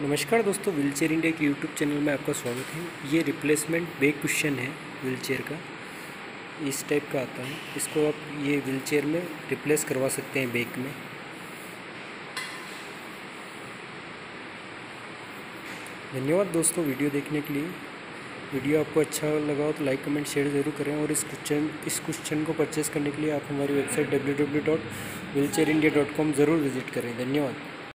नमस्कार दोस्तों, wheelchair India के यूट्यूब चैनल में आपका स्वागत है। ये रिप्लेसमेंट बैक क्वेश्चन है व्हीलचेयर का। इस टाइप का आता है। इसको आप ये व्हीलचेयर में रिप्लेस करवा सकते हैं बेक में। धन्यवाद दोस्तों वीडियो देखने के लिए। वीडियो आपको अच्छा लगा हो तो लाइक कमेंट शेयर ज़रूर करें और इस क्वेश्चन इस क्वेश्चन को परचेज़ करने के लिए आप हमारी website W W dot India dot com ज़रूर विज़िट करें। धन्यवाद।